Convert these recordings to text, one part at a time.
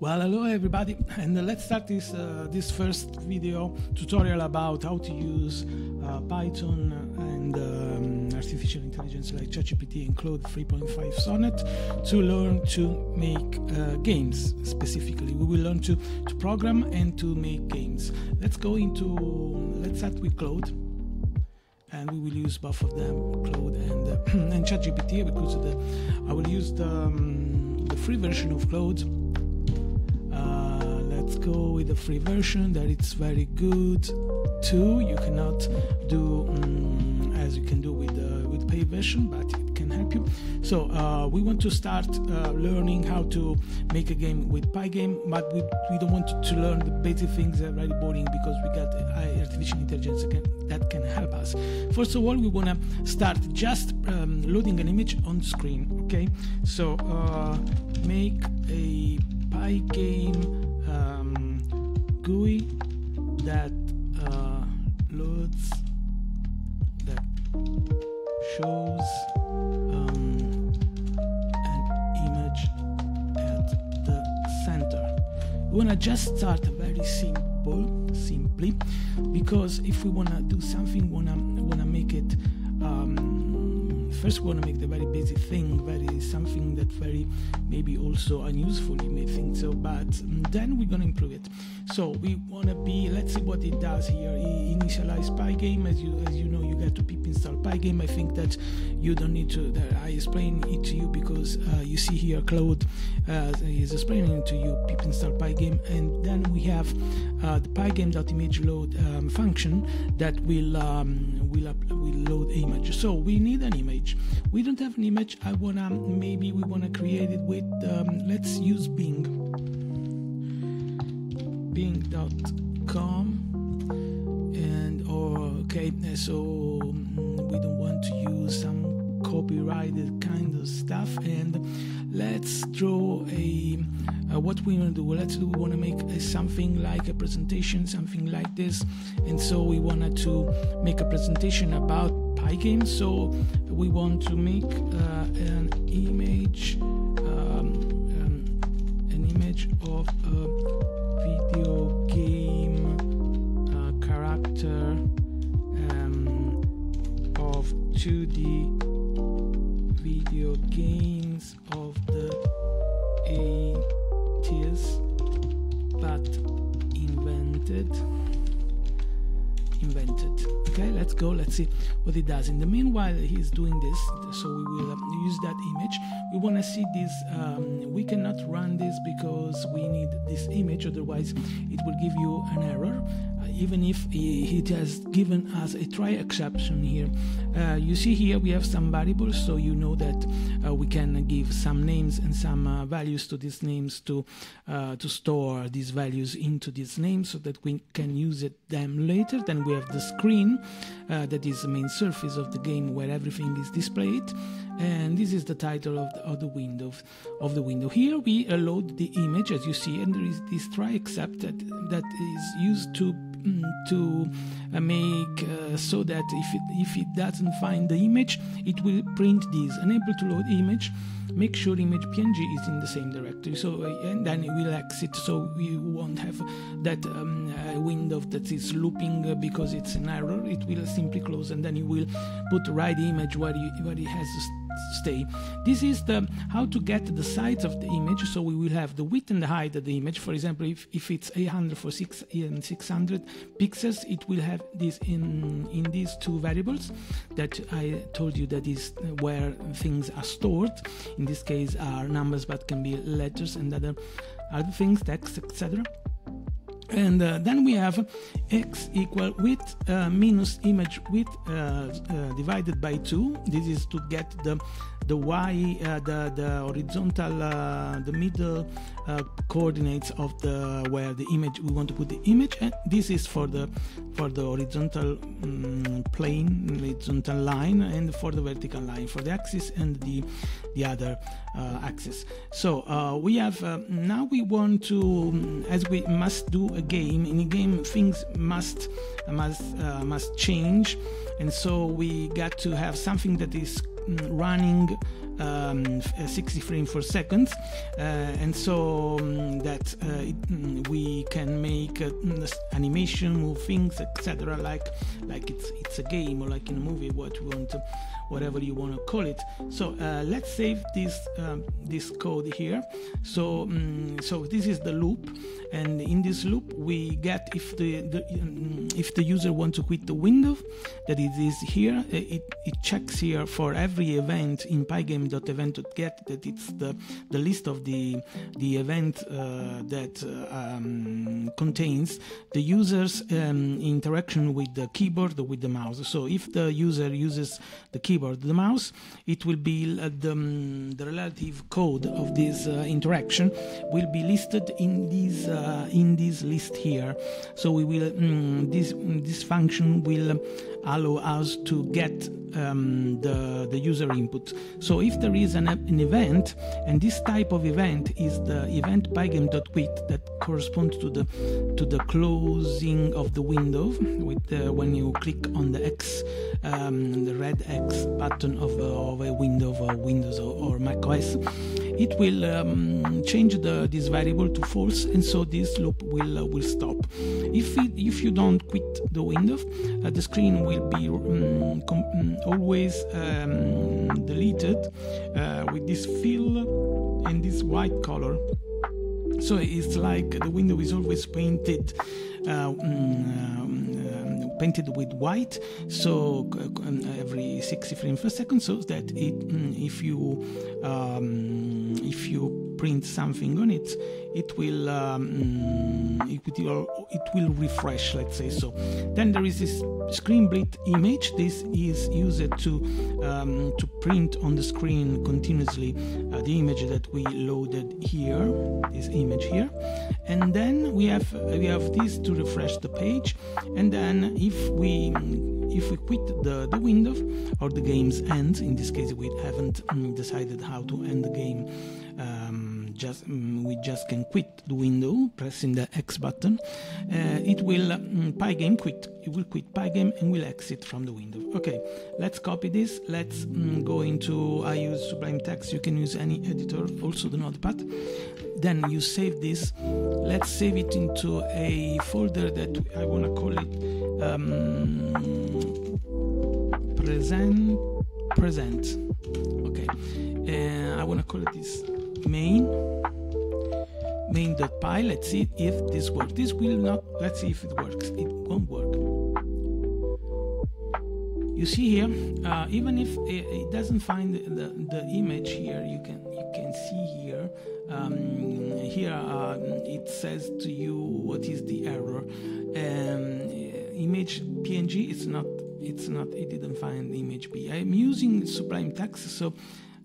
Well, hello everybody, and let's start this uh, this first video tutorial about how to use uh, Python and um, artificial intelligence like ChatGPT and Claude 3.5 Sonnet to learn to make uh, games. Specifically, we will learn to to program and to make games. Let's go into let's start with Claude and we will use both of them, Claude and uh, and ChatGPT, because the, I will use the, um, the free version of Claude let's go with the free version that it's very good too. You cannot do um, as you can do with the with paid version but it can help you. So uh, we want to start uh, learning how to make a game with pygame but we, we don't want to, learn the basic things that are very boring because we got uh, artificial intelligence can, that can help us. First of all we want to start just um, loading an image on screen okay? So uh, make a pygame GUI that uh, loads that shows um, an image at the center. We wanna just start very simple, simply, because if we wanna do something, wanna wanna make it. Um, first we want to make the very basic thing very something that very maybe also unuseful you may think so but mm, then we're going to improve it. So we want to be let's see what it does here. Initialize pygame as you as you know to pip install pygame i think that you don't need to i explain it to you because uh, you see here Claude uh, is explaining to you pip install pygame and then we have uh, the pygame.image load um, function that will um, will, will load image so we need an image. We don't have an image. I wanna maybe we wanna create it with um, let's use Bing. Bing.com okay so mm, we don't want to use some copyrighted kind of stuff. And let's draw a uh, what we want to do. Let's do we want to make a, something like a presentation something like this. And so we wanted to make a presentation about pygame so we want to make uh, an image um, um, an image of a video game uh, character of 2D video games of the 80s but invented invented. Okay, let's go. Let's see what it does. In the meanwhile, he's doing this, so we will um, use that image. We want to see this. Um, we cannot run this because we need this image, otherwise, it will give you an error. Even if it has given us a try exception here. Uh, you see here we have some variables, so you know that uh, we can give some names and some uh, values to these names to uh, to store these values into these names so that we can use it them later. Then we have the screen uh, that is the main surface of the game where everything is displayed and this is the title of the, of the window of the window here we load the image as you see and there is this try except that, that is used to to uh, make uh, so that if it, if it doesn't find the image it will print this. Unable to load image make sure image png is in the same directory. So uh, and then it will exit so you won't have that um, uh, window that is looping uh, because it's an error. It will simply close and then you will put right image where, you, where it has stay. This is the how to get the size of the image. So we will have the width and the height of the image. For example, if, if it's 800 for 6 um, and 600 pixels, it will have this in in these two variables that I told you that is where things are stored. In this case, are numbers, but can be letters and other other things, text, etc and uh, then we have x equal width uh, minus image width uh, uh divided by 2 this is to get the the y uh, the the horizontal uh, the middle coordinates of the where the image we want to put the image. And this is for the for the horizontal um, plane horizontal line and for the vertical line for the axis and the the other axis. So we have now we want to um, as we must do a game in a game things must must uh, must change. And so we got to have something that is mm, running um, 60 frames per second and so um, that it, mm, we can make animation move things etc like like it's it's a game or like in a movie what we want to whatever you want to call it. So uh, let's save this um, this code here. So um, so this is the loop, and in this loop we get if the, the if the user wants to quit the window, that it is here. Uh, it, it checks here for every event in pygame.event.get that it's the the list of the the event uh, that uh, um, contains the user's um, interaction with the keyboard with the mouse. So if the user uses the keyboard the mouse, it will be uh, the, um, the relative code of this uh, interaction will be listed in this uh, in this list here. So we will um, this this function will allow us to get um, the, the user input. So if there is an, an event, and this type of event is the event pygame.quit that corresponds to the to the closing of the window with the, when you click on the X, um, the red X button of, uh, of a window of Windows or, or Mac OS it will um, change the, this variable to false and so this loop will uh, will stop. If it, if you don't quit the window uh, the screen will be um, always um, deleted uh, with this fill and this white color. So it's like the window is always painted uh, mm, um, painted with white so um, every 60 frames per second so that it, mm, if you um, if you print something on it it will um, it will it will refresh let's say so. Then there is this screen split image. This is used to um, to print on the screen continuously uh, the image that we loaded here this image here. And then we have we have this to refresh the page. And then if we if we quit the, the window or the game's end, in this case we haven't um, decided how to end the game um, just um, we just can quit the window pressing the X button. Uh, it will um, pygame quit. It will quit pygame and will exit from the window. Okay, let's copy this. Let's um, go into. I use Sublime Text. You can use any editor, also the Notepad. Then you save this. Let's save it into a folder that I want to call it um, present present okay uh, I want to call it this main main.py let's see if this works. This will not let's see if it works. It won't work. You see here uh, even if it, it, doesn't find the, the image here you can you can see here um, here uh, it says to you what is the error. Um, image png it's not it's not it didn't find image p i'm using sublime text so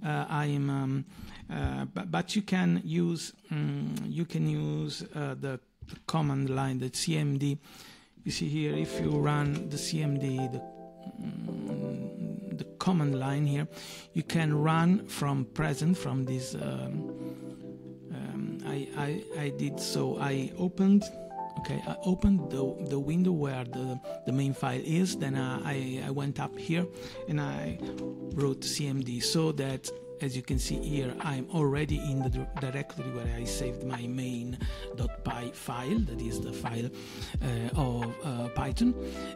uh, i am um, but, but you can use um, you can use uh, the, the, command line the cmd you see here if you run the cmd the um, the command line here you can run from present from this um, um, I, I, I did so. I opened okay I opened the, the window where the, the main file is. Then I, I went up here and I wrote cmd so that as you can see here I'm already in the directory where I saved my main.py file that is the file uh, of uh, Python.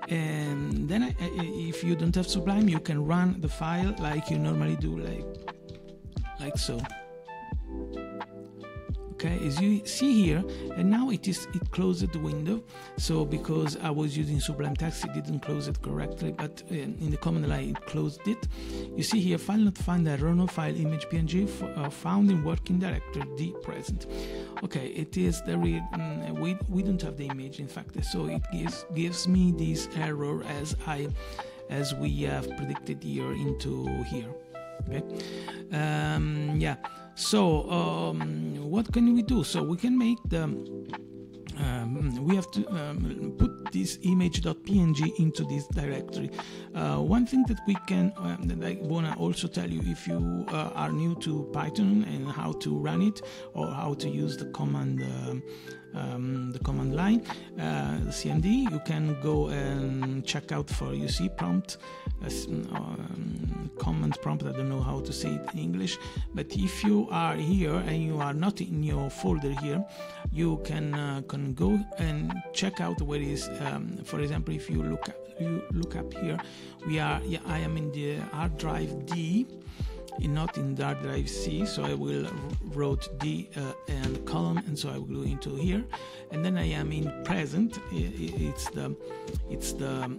And then I, if you don't have Sublime you can run the file like you normally do like like so okay as you see here and now it is it closed the window. So because I was using Sublime Text it didn't close it correctly but uh, in the command line it closed it. You see here file not found error no file image png uh, found in working directory d present. Okay it is the mm, we, we don't have the image. In fact so it gives gives me this error as I as we have predicted here into here. Okay? Um, yeah so um, what can we do so we can make the um, we have to um, put this image.png into this directory. Uh, one thing that we can, um, that I want to also tell you if you uh, are new to Python and how to run it or how to use the command. Um, the command line, uh, CMD, you can go and check out for UC prompt, uh, um, command prompt. I don't know how to say it in English, but if you are here and you are not in your folder here, you can uh, can go and check out where is. Um, for example, if you look you look up here, we are. Yeah, I am in the hard drive D not in hard drive C so I will wrote D uh, and column and so I will go into here. And then I am in present. It's the it's the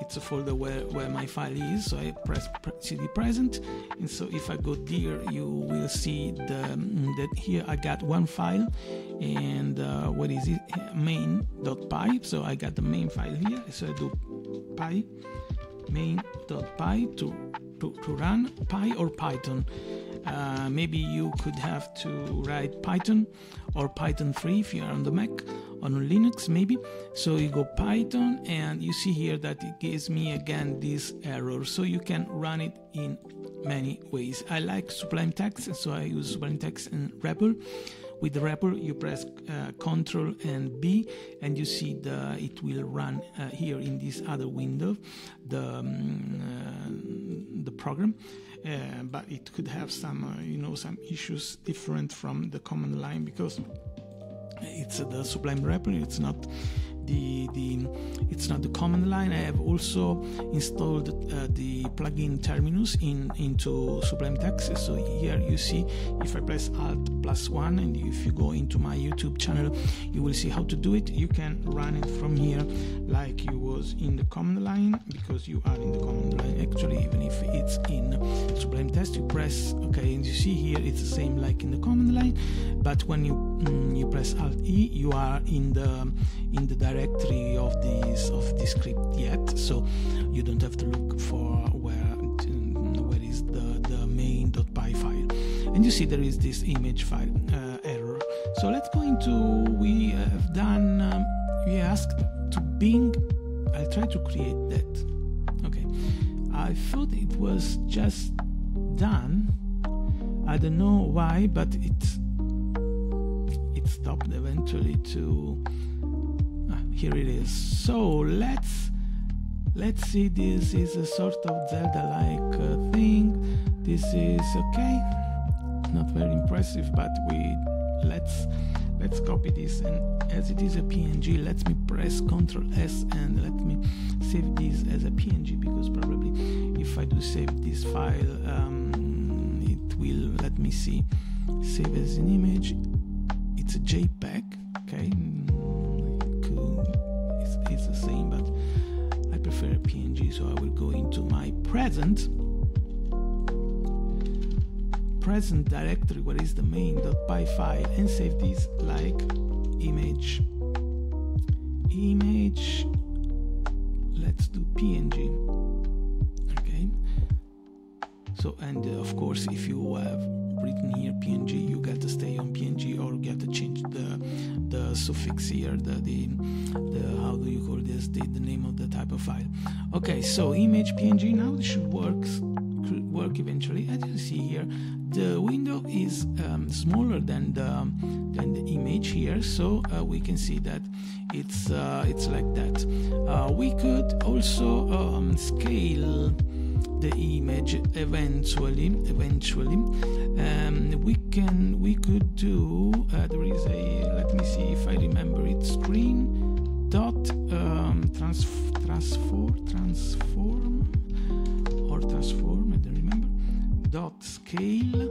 it's a folder where, where my file is so I press cd present. And so if I go there you will see the that here I got one file and uh, what is it? Main.py so I got the main file here. So I do py main.py to to, to run Py or Python. Uh, maybe you could have to write Python or Python 3 if you are on the Mac on Linux maybe. So you go Python and you see here that it gives me again this error. So you can run it in many ways. I like Sublime Text, so I use Sublime Text and REPL. With the REPL, you press uh, and B, and you see the it will run uh, here in this other window the um, uh, the program. Uh, but it could have some uh, you know some issues different from the command line because it's the Sublime REPL. It's not the the it's not the command line. I have also installed uh, the plugin Terminus in into Sublime Text. So here you see if I press Alt plus one, and if you go into my YouTube channel, you will see how to do it. You can run it from here like you was in the command line because you are in the command line. Actually, even if it's in Sublime Text, you press okay, and you see here it's the same like in the command line. But when you mm, you press Alt E, you are in the in the directory of this of this script yet, so you don't have to look for where where is the the main.py file. And you see there is this image file uh, error. So let's go into we have done. Um, we asked to Bing. I'll try to create that. Okay, I thought it was just done. I don't know why, but it it stopped eventually to here it is. So let's let's see this is a sort of zelda like uh, thing. This is okay not very impressive but we let's let's copy this. And as it is a png let me press ctrl s and let me save this as a png because probably if i do save this file um, it will let me see save as an image. It's a jpeg okay so I will go into my present. Present directory where is the main.py file and save this like image. Image let's do png. Okay. So and uh, of course if you have written here png you got to stay on png or get to change suffix here the the, the how do you call this the, the name of the type of file. Okay so image png now should work work eventually. As you see here the window is um, smaller than the than the image here so uh, we can see that it's uh, it's like that. Uh, we could also um, scale the image eventually eventually. Um, we can we could do uh, there is a let me see if I remember it screen dot um, trans transform transform or transform I don't remember dot scale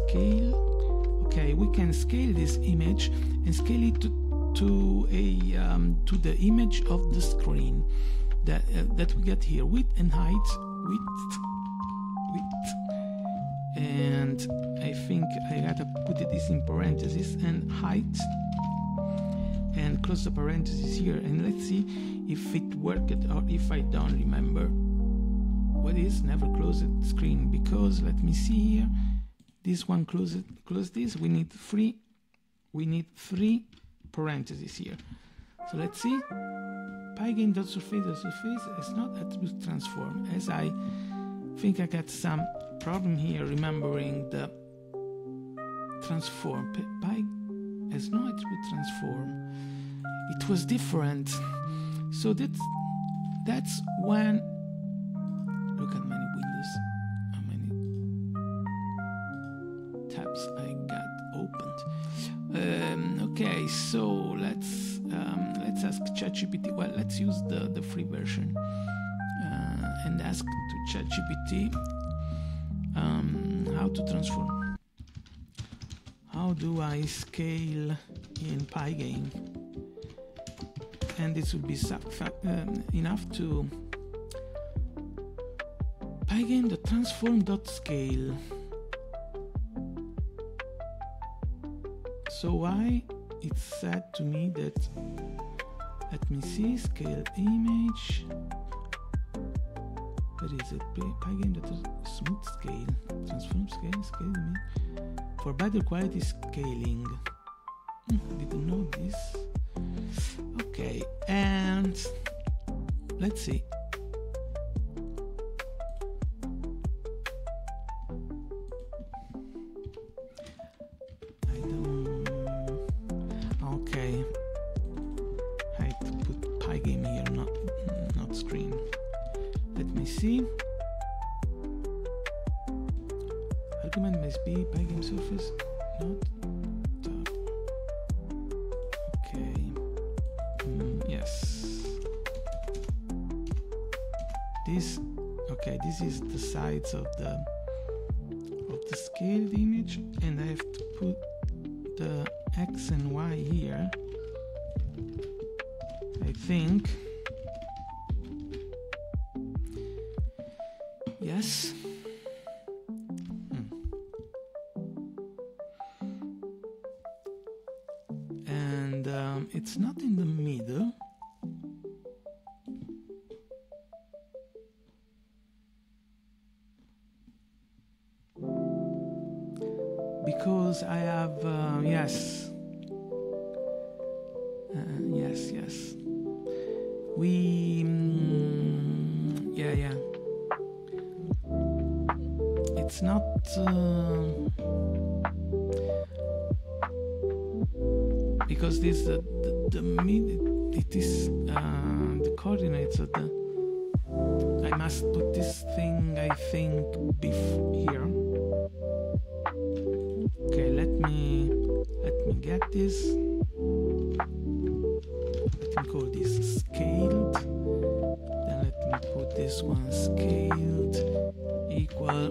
scale. Okay we can scale this image and scale it to, to a um, to the image of the screen that uh, that we get here. Width and height width width. And I think I gotta put this in parentheses and height. And close the parentheses here and let's see if it worked or if I don't remember what is. Never close the screen because let me see here. This one close it close this. We need three we need three parentheses here. So let's see. Pygame.surface.surface is not attribute transform as I think I got some problem here remembering the transform. Py has no attribute transform. It was different. So that's that's when look at many windows how many tabs I got opened. Um, okay, so let's um, let's ask ChatGPT. Well, let's use the the free version uh, and ask to ChatGPT um, how to transform. How do I scale in Pygame? And this will be um, enough to Pygame the transform dot scale. So why it said to me that let me see scale image. Where is it? Pygame that smooth scale. Transform scale scale me. for better quality scaling. Hmm, didn't know this. Okay and let's see think. Yes I must put this thing I think before here. Okay let me let me get this. Let me call this scaled. Then let me put this one scaled equal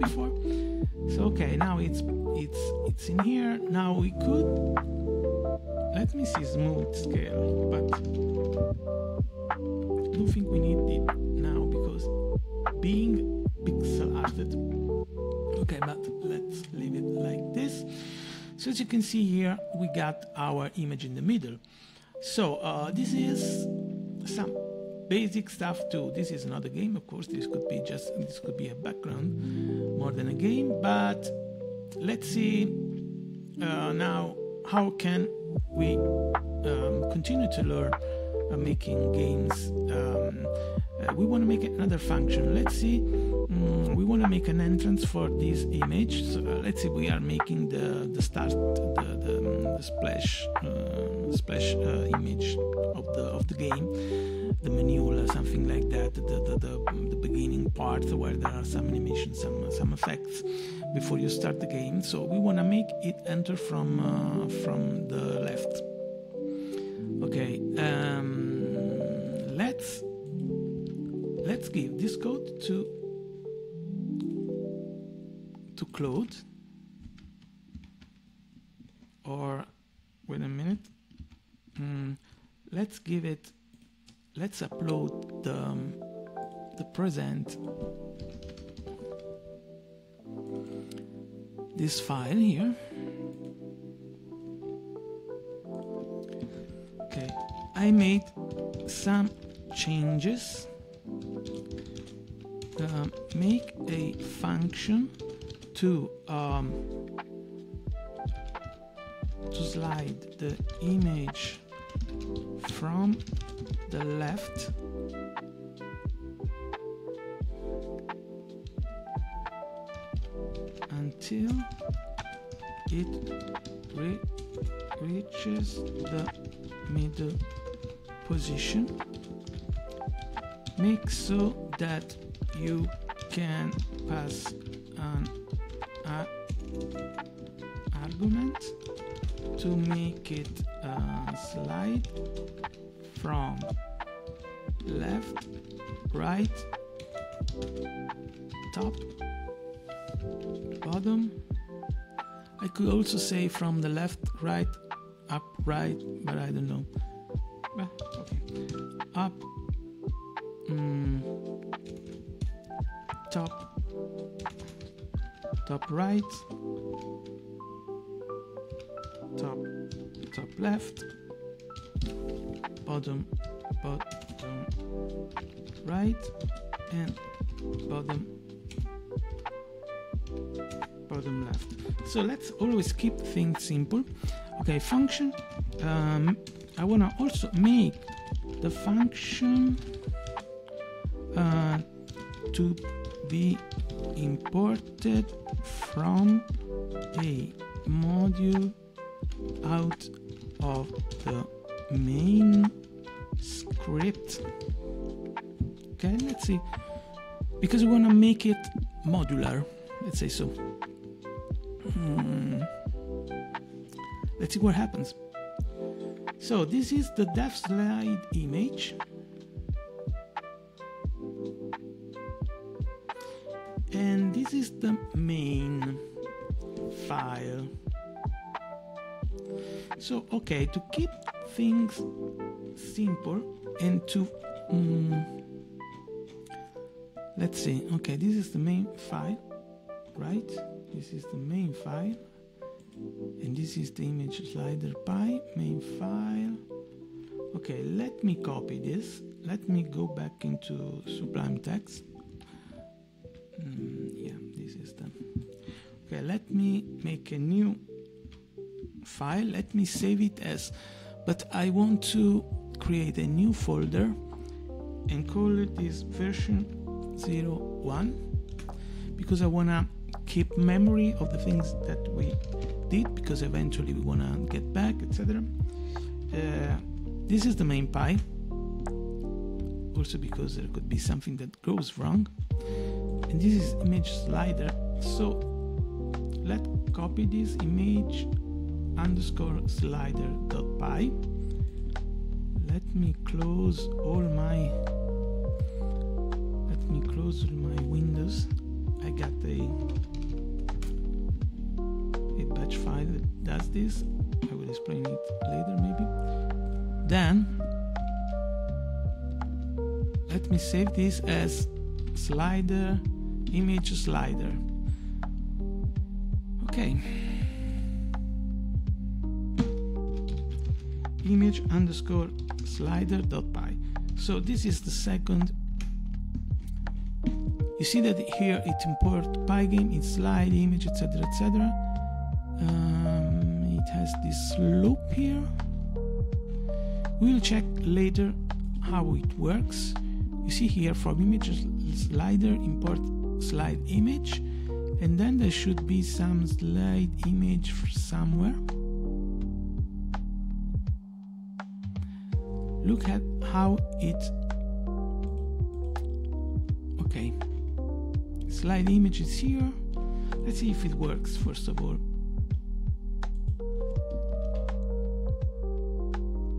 before. So okay, now it's it's it's in here. Now we could let me see smooth scale, but I don't think we need it now because being pixel arted. Okay, but let's leave it like this. So as you can see here, we got our image in the middle. So uh, this is some basic stuff too. This is not a game, of course. This could be just this could be a background more than a game. But let's see uh, now how can we um, continue to learn uh, making games. Um, uh, we want to make another function. Let's see. Um, we want to make an entrance for this image. So uh, let's see. we are making the the start the the, um, the splash uh, splash uh, image of the of the game, like that. The, the the, the beginning part where there are some animations, some some effects before you start the game. So we want to make it enter from uh, from the left. Okay, um, let's let's give this code to to Claude or wait a minute mm, let's give it let's upload the um, the present. This file here. Okay. I made some changes. Uh, make a function to um, to slide the image from the left. Until it re reaches the middle position. Make so that you can pass an argument to make it uh, slide from left right top bottom. I could also say from the left right up right but I don't know. Well, okay. Up mm, top top right top top left bottom bottom right and bottom bottom left. So let's always keep things simple. Okay function um, I want to also make the function uh, to be imported from a module out of the main script okay let's see. Because we want to make it modular let's say so. Hmm. let's see what happens. So this is the dev slide image. And this is the main file. So okay to keep things simple and to um, let's see. Okay this is the main file right? This is the main file. And this is the image slider py main file. Okay let me copy this. Let me go back into sublime text. Mm, yeah this is the okay let me make a new file. Let me save it as but I want to create a new folder and call it this version 01 because I want to keep memory of the things that we did because eventually we want to get back etc uh, this is the main py. Also because there could be something that goes wrong. And this is image slider. So let's copy this image underscore slider dot py let me close all my let me close my windows. I got a a batch file that does this. I will explain it later maybe. Then let me save this as slider image slider. Okay. Image underscore slider dot py so this is the second. You see that here it import pygame it slide image etc etc um, it has this loop here. We'll check later how it works. You see here from image slider import slide image and then there should be some slide image somewhere look at how it okay slide image is here. Let's see if it works first of all.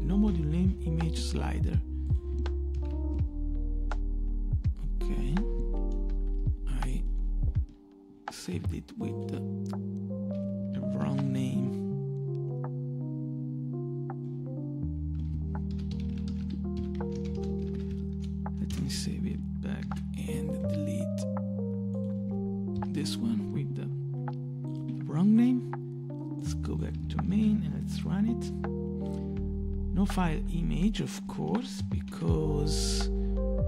No module name image slider. Okay. I saved it with of course, because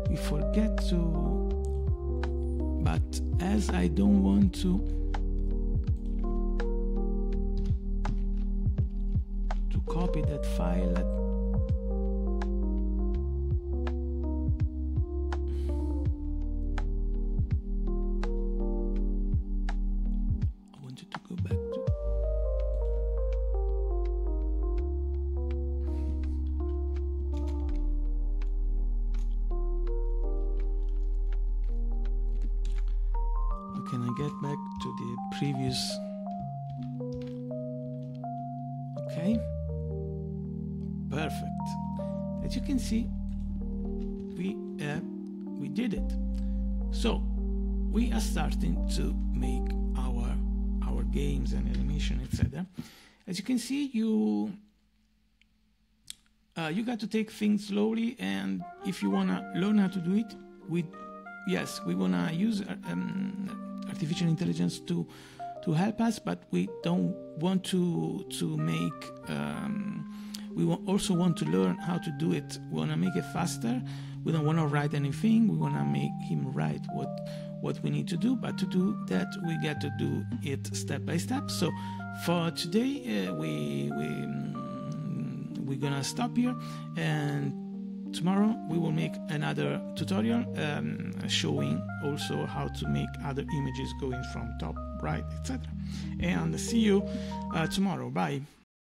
we forget to. But as I don't want to to copy that file games and animation etc as you can see you uh, you got to take things slowly and if you want to learn how to do it with yes we want to use um, artificial intelligence to to help us, but we don't want to to make. Um, we also want to learn how to do it. We want to make it faster. We don't want to write anything. We want to make him write what what we need to do. But to do that, we get to do it step by step. So for today, uh, we we um, we're gonna stop here and tomorrow we will make another tutorial um, showing also how to make other images going from top right etc and see you uh, tomorrow bye